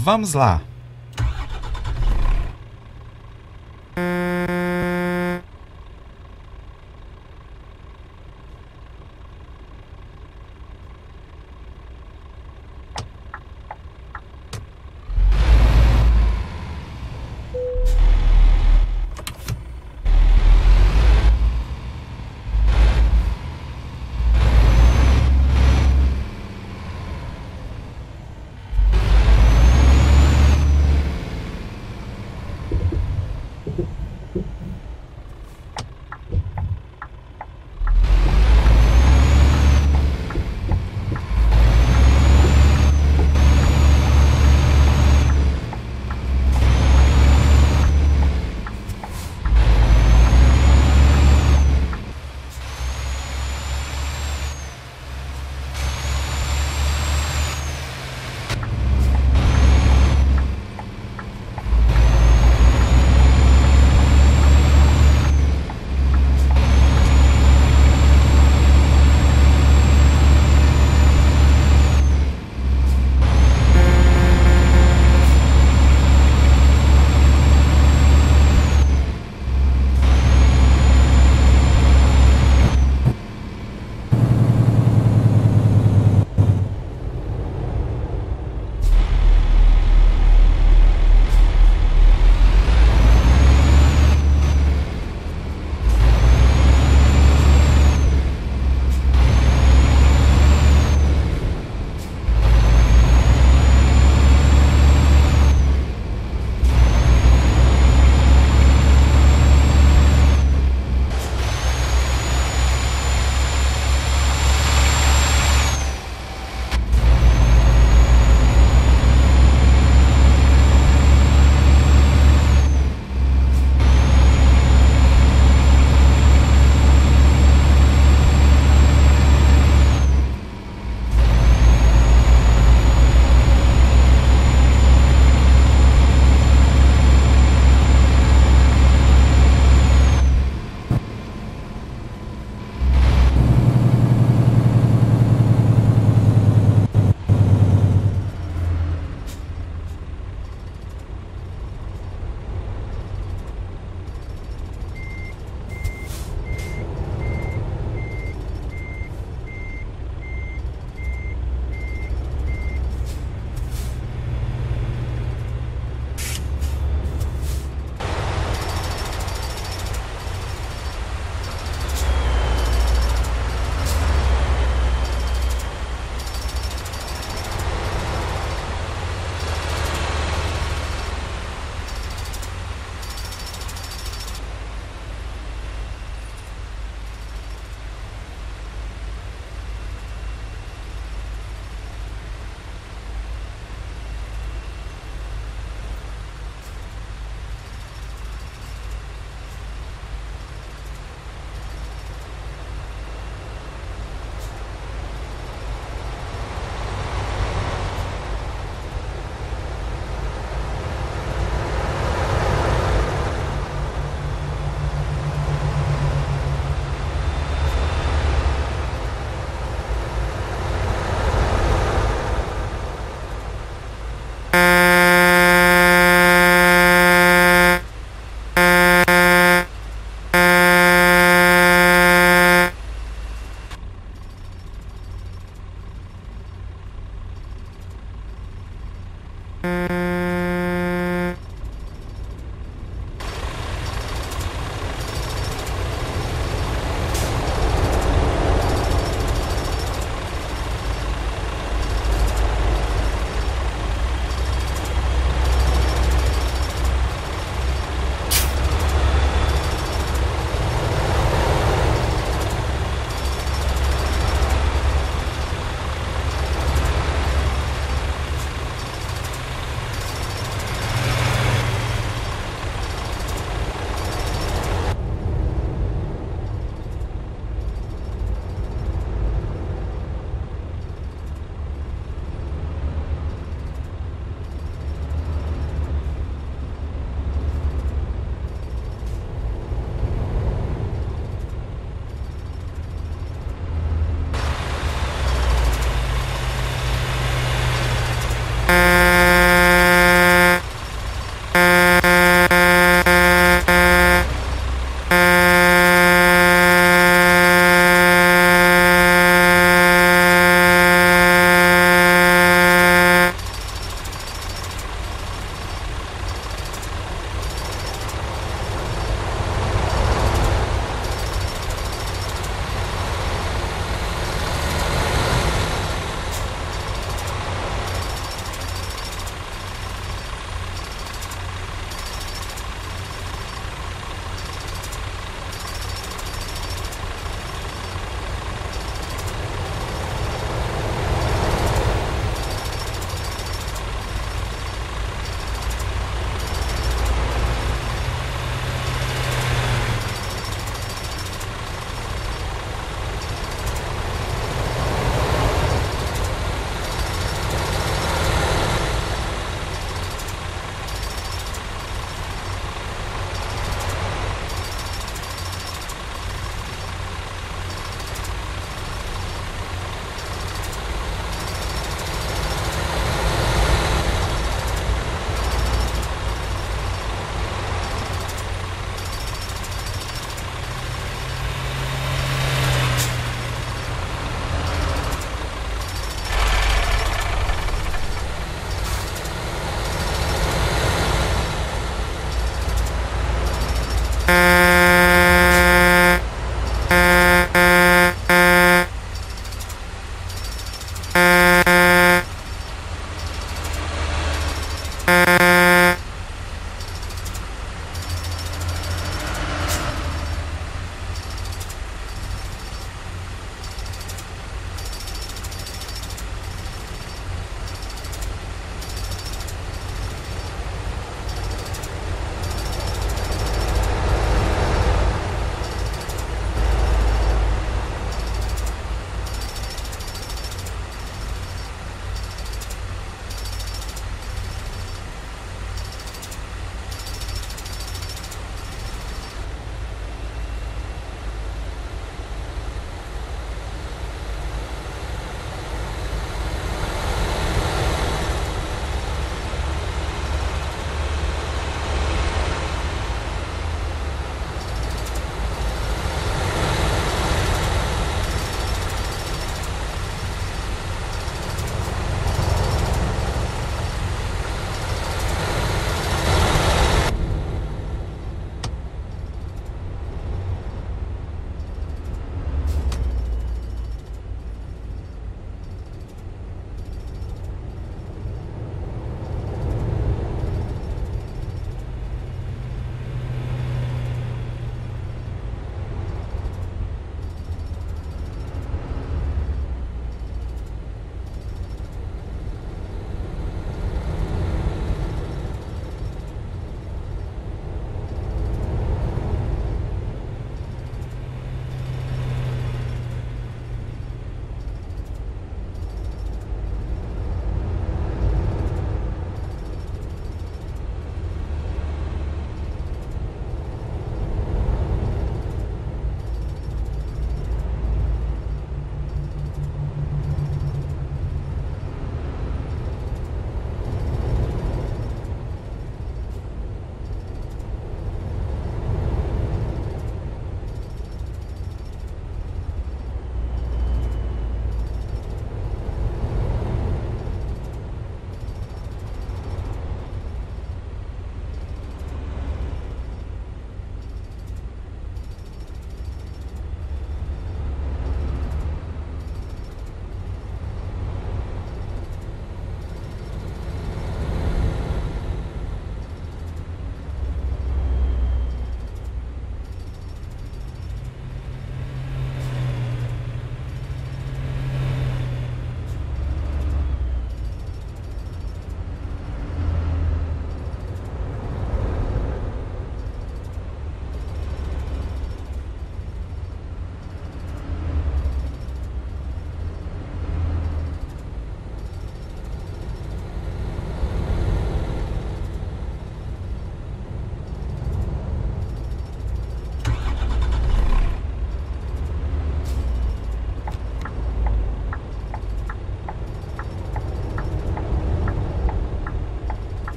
Vamos lá!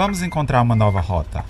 Vamos encontrar uma nova rota.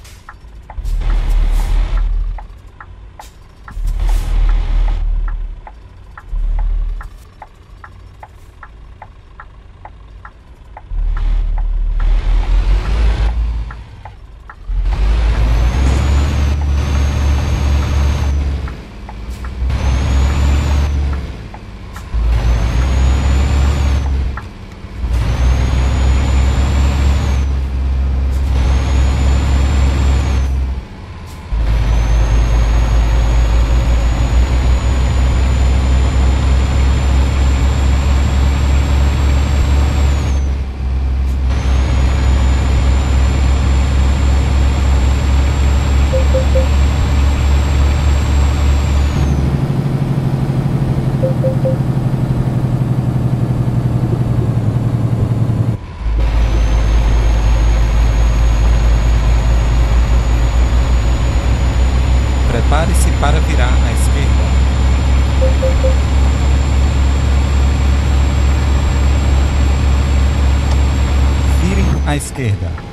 Prepare-se para virar à esquerda. Virem à esquerda.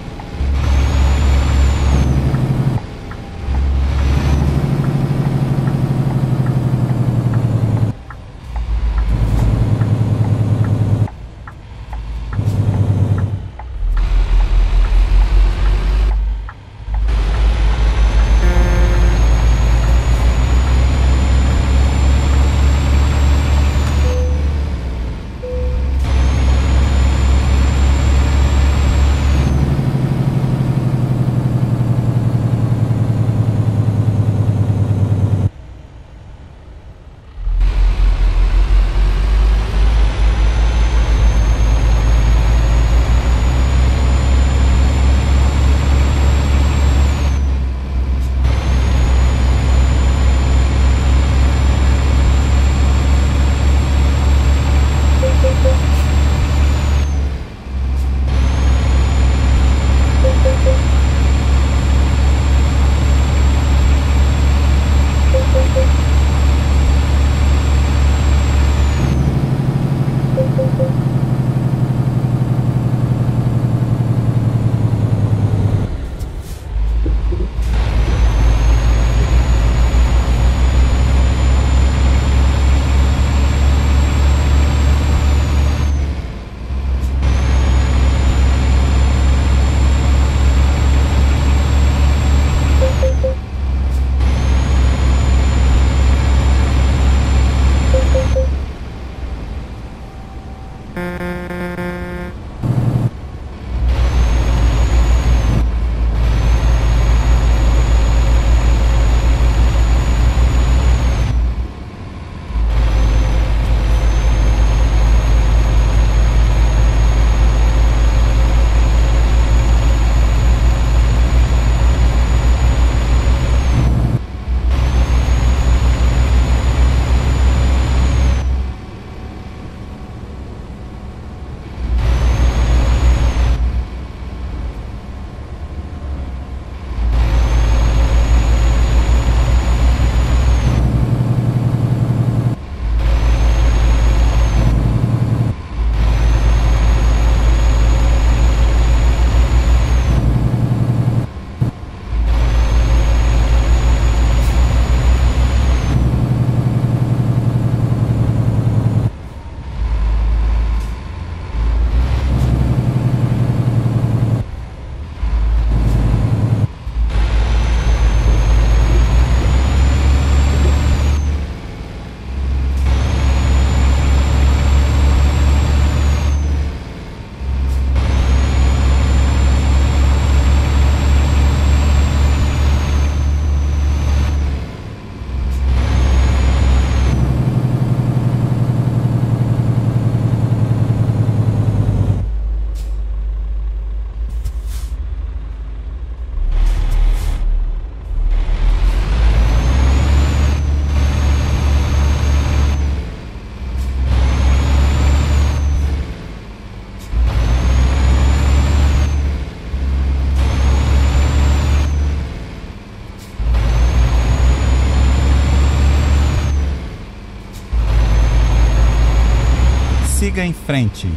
siga em frente.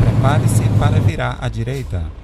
Prepare-se para virar à direita.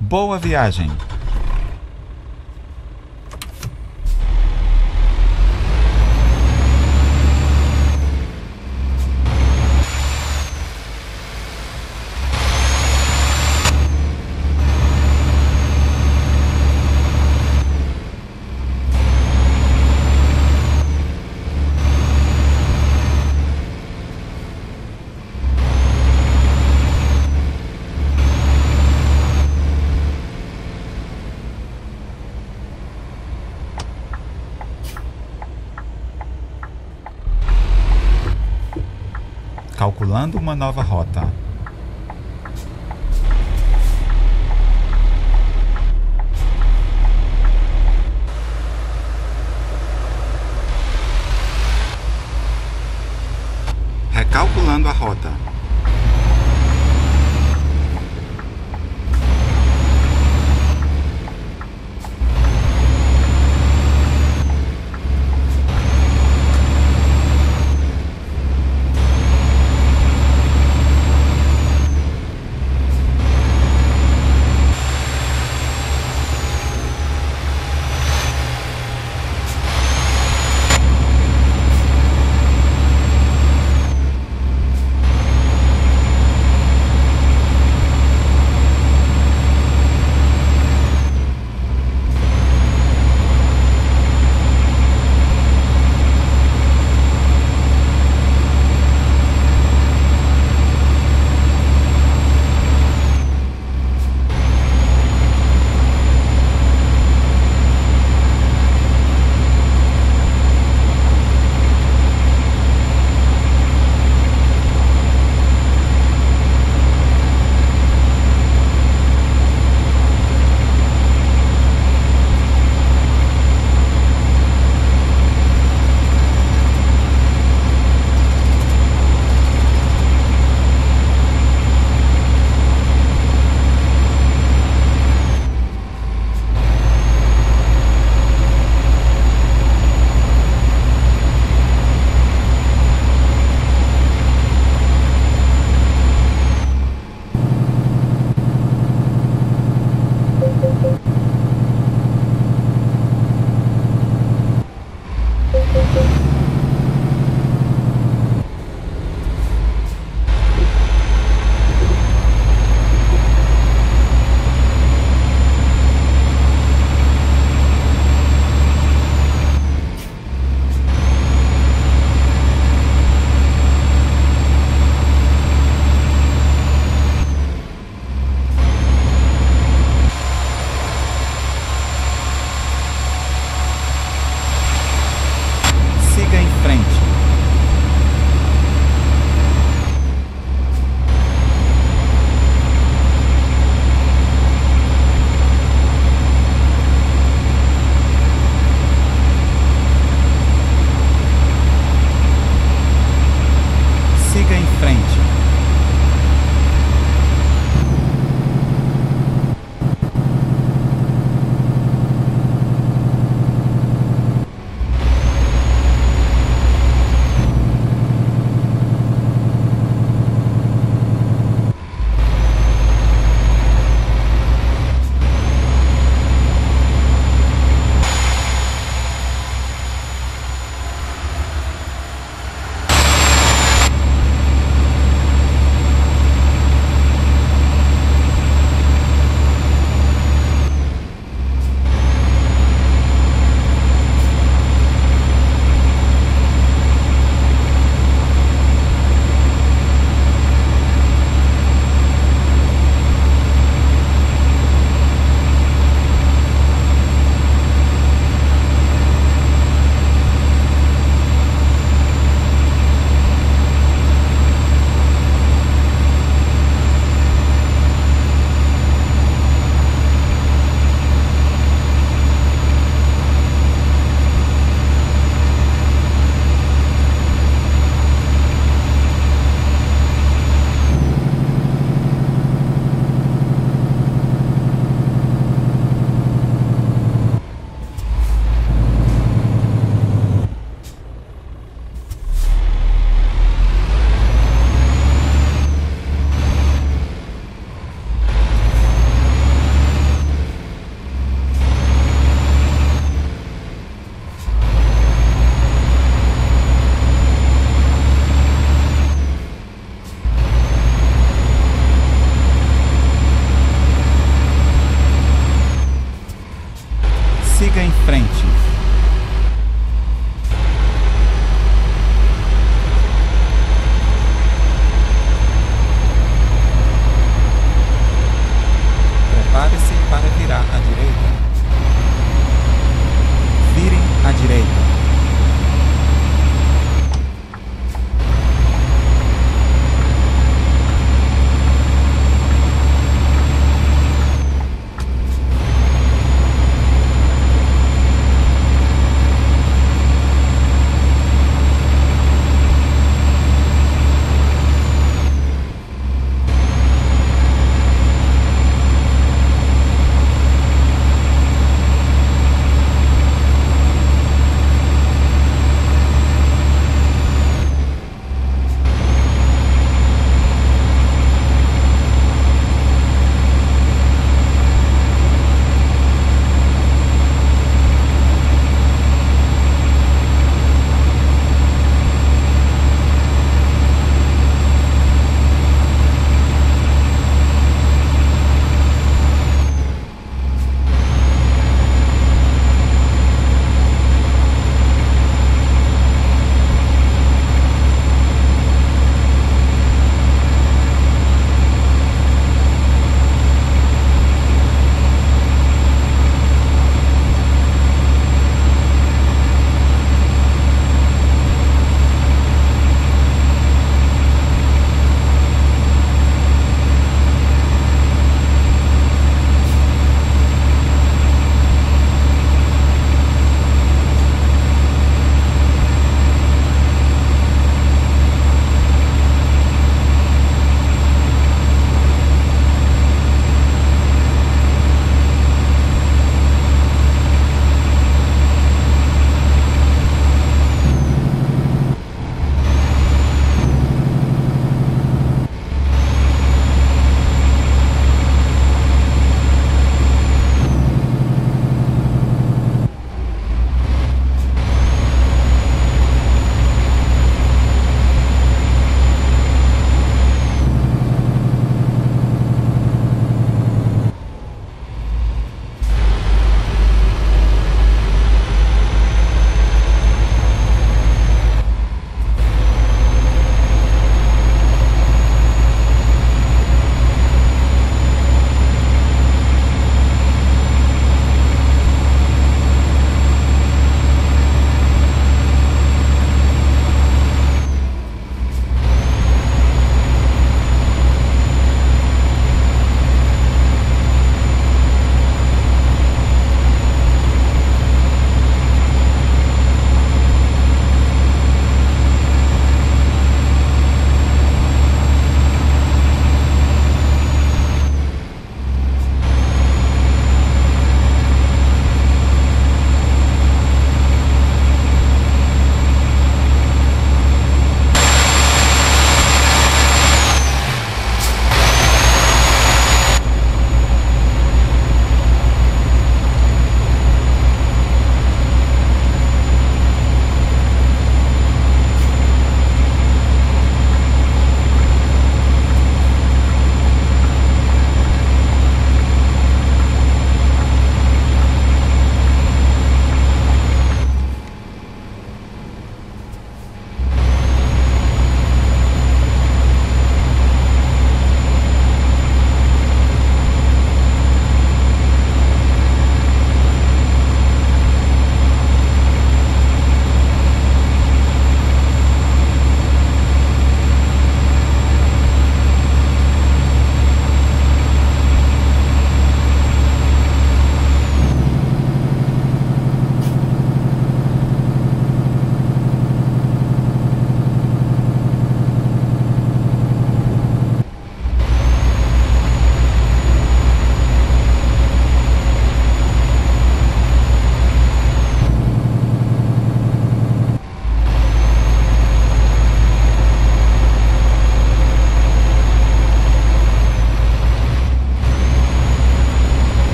Boa viagem! Calculando uma nova rota.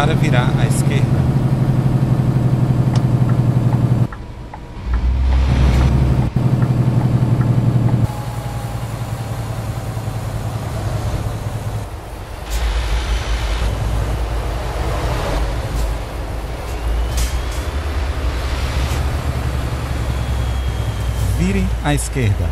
Para virar à esquerda. Vire à esquerda.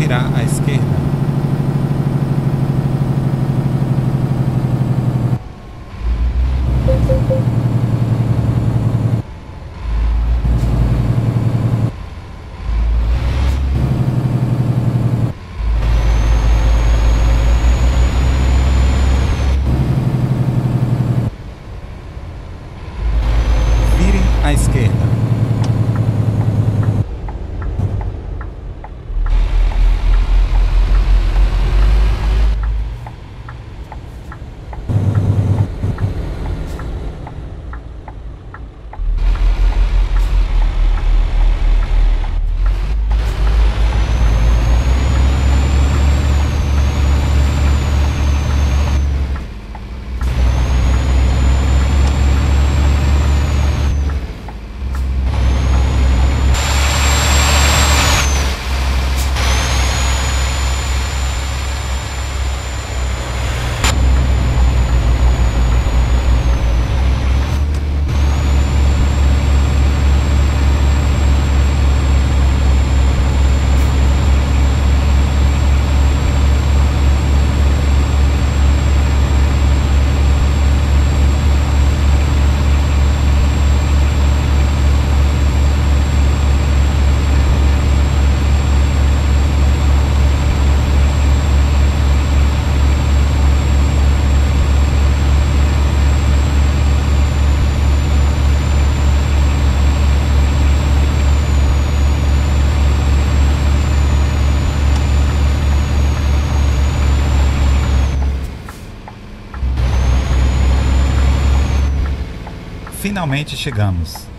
Prepare-se para virar à esquerda. Vire à esquerda. Finalmente chegamos.